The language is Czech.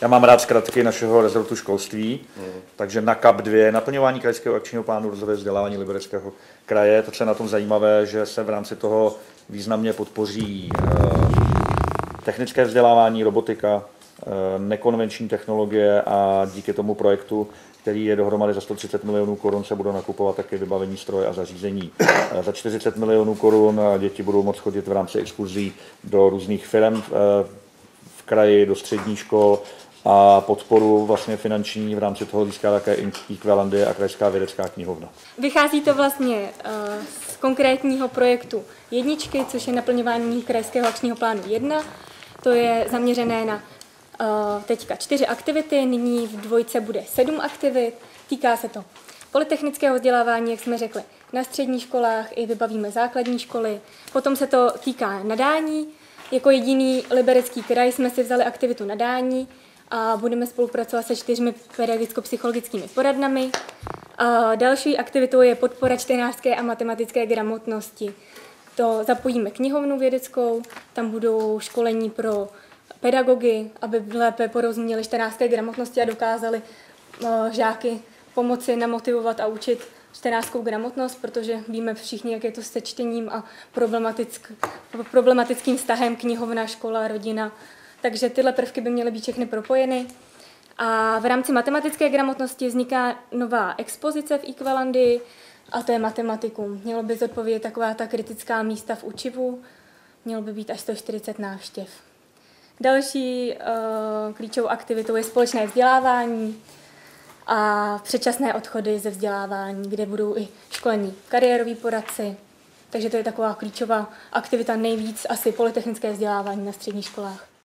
Já mám rád zkratky našeho rezortu školství, mm. takže na KAP 2, naplňování krajského akčního plánu rozvoje vzdělávání Libereckého kraje. To, co je na tom zajímavé, že se v rámci toho významně podpoří eh, technické vzdělávání, robotika, eh, nekonvenční technologie a díky tomu projektu který je dohromady za 130 milionů korun, se budou nakupovat také vybavení stroje a zařízení. Eh, za 40 milionů korun děti budou moct chodit v rámci exkurzí do různých firm v kraji, do středních škol a podporu vlastně finanční v rámci toho získá také Equalandy a Krajská vědecká knihovna. Vychází to vlastně uh, z konkrétního projektu jedničky, což je naplňování Krajského akčního plánu 1. To je zaměřené na uh, teďka čtyři aktivity, nyní v dvojce bude sedm aktivit. Týká se to polytechnického vzdělávání, jak jsme řekli, na středních školách i vybavíme základní školy. Potom se to týká nadání. Jako jediný liberecký kraj jsme si vzali aktivitu nadání, a budeme spolupracovat se čtyřmi pedagogicko-psychologickými poradnami. A další aktivitou je podpora čtenářské a matematické gramotnosti. To zapojíme knihovnu vědeckou, tam budou školení pro pedagogy, aby lépe porozuměli čtenářské gramotnosti a dokázali žáky pomoci namotivovat a učit čtenářskou gramotnost, protože víme všichni, jak je to se čtením a problematick, problematickým vztahem knihovna, škola, rodina takže tyhle prvky by měly být všechny propojeny. A v rámci matematické gramotnosti vzniká nová expozice v Equalandy, a to je matematikum. Mělo by zodpovědět taková ta kritická místa v učivu, mělo by být až 140 návštěv. Další uh, klíčovou aktivitou je společné vzdělávání a předčasné odchody ze vzdělávání, kde budou i školení kariéroví poradci. Takže to je taková klíčová aktivita nejvíc asi polytechnické vzdělávání na středních školách.